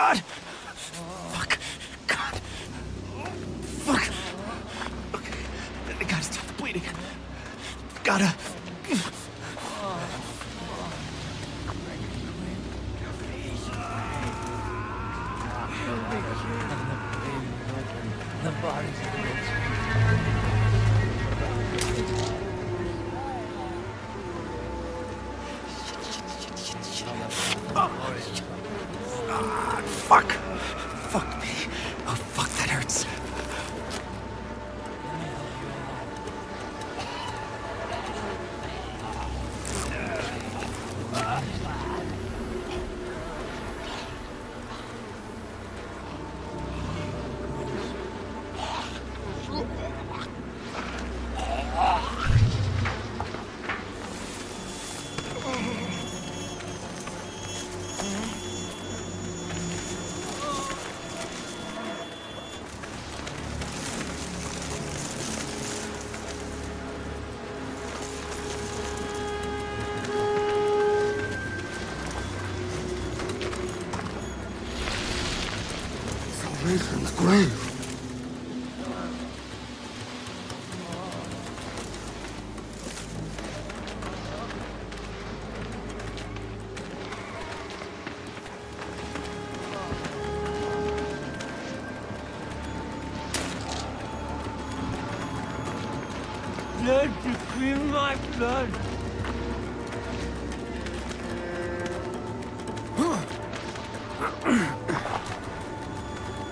God. Fuck. God. Fuck. Okay. I gotta stop the bleeding. Gotta. The body's Ah, fuck. Fuck me. Oh, fuck, that hurts. Mason's grave. Blood to clean my blood.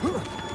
Huh.